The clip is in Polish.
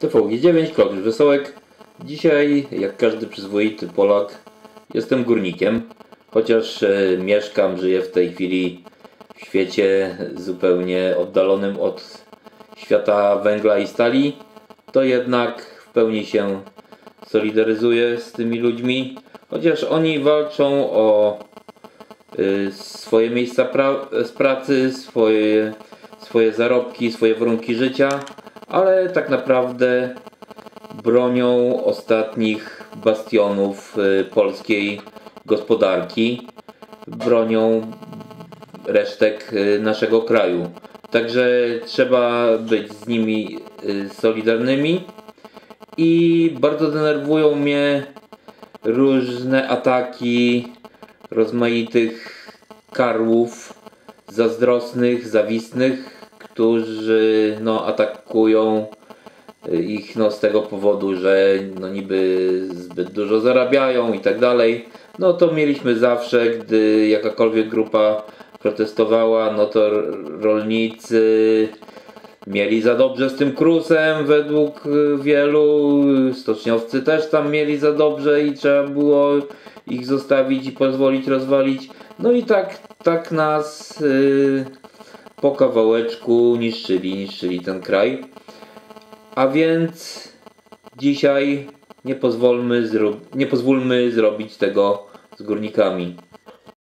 TVG9, Klaudiusz Wesołek. Dzisiaj, jak każdy przyzwoity Polak, jestem górnikiem. Chociaż e, mieszkam, żyję w tej chwili w świecie zupełnie oddalonym od świata węgla i stali, to jednak w pełni się solidaryzuję z tymi ludźmi. Chociaż oni walczą o y, swoje miejsca pra- z pracy, swoje, swoje zarobki, swoje warunki życia, ale tak naprawdę bronią ostatnich bastionów y, polskiej gospodarki, bronią resztek y, naszego kraju. Także trzeba być z nimi y, solidarnymi i bardzo denerwują mnie różne ataki rozmaitych karłów zazdrosnych, zawistnych, którzy no, atakują ich no, z tego powodu, że no, niby zbyt dużo zarabiają i tak dalej. No to mieliśmy zawsze, gdy jakakolwiek grupa protestowała, no to rolnicy mieli za dobrze z tym krusem według y, wielu, stoczniowcy też tam mieli za dobrze i trzeba było ich zostawić i pozwolić rozwalić. No i tak, tak nas y, po kawałeczku niszczyli, niszczyli ten kraj. A więc dzisiaj nie pozwólmy, nie pozwólmy zrobić tego z górnikami.